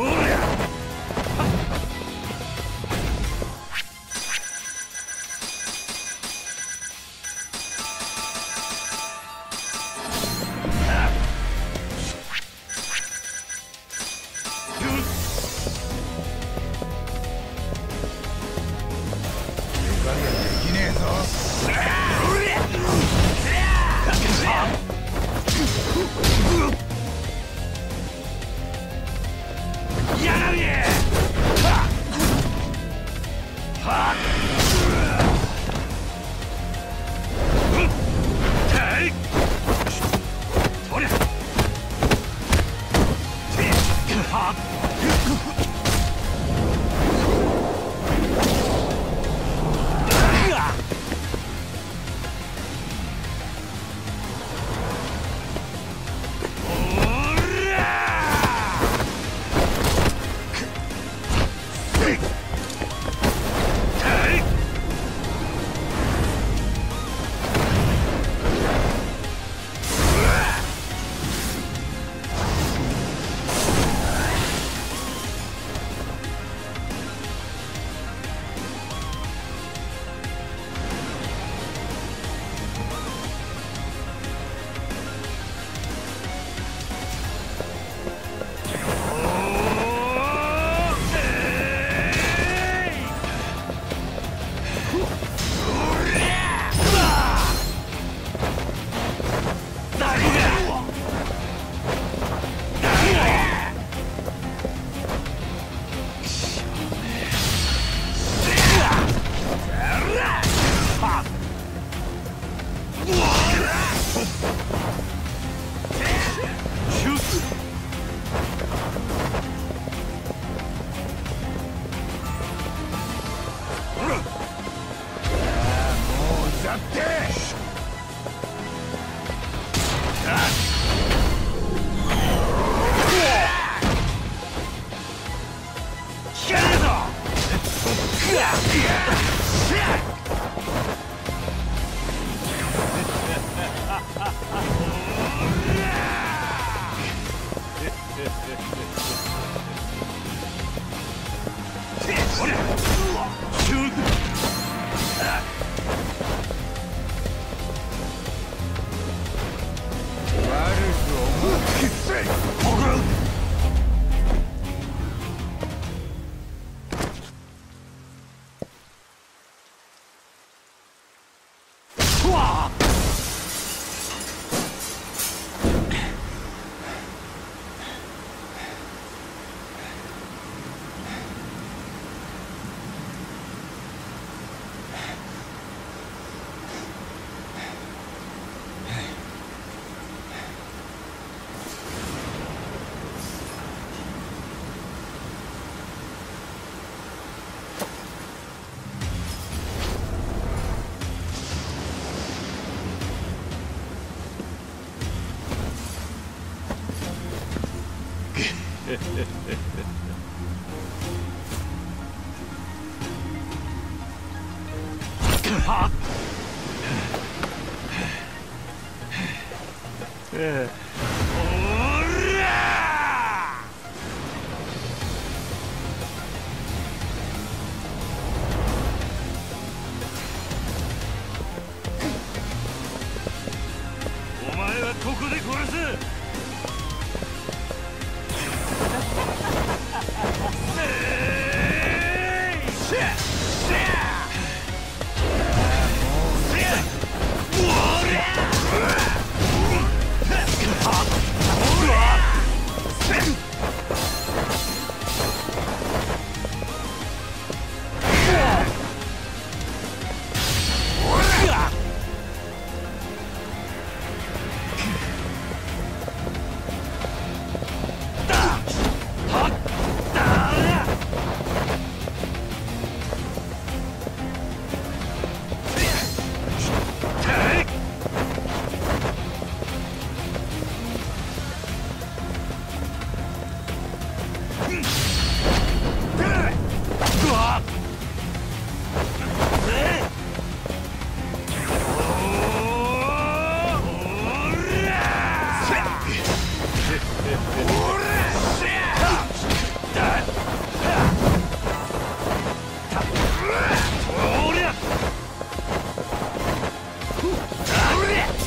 cool. Oh! お前はここで殺す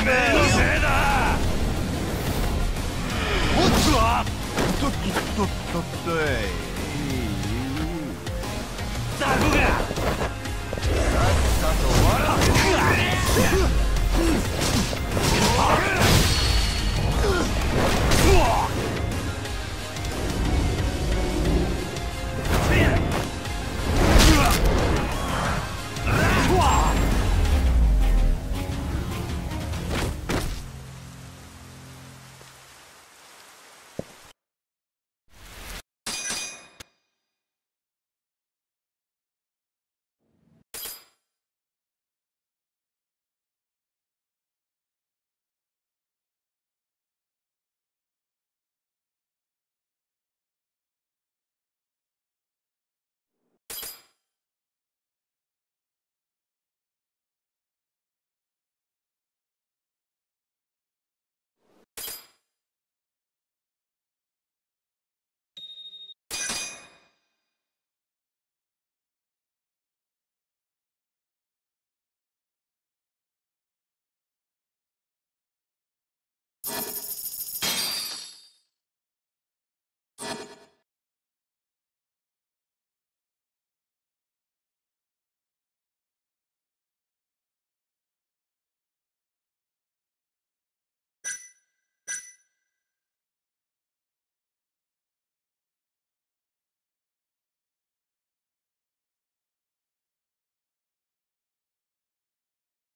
めえのおつとっっいがさっさとくれ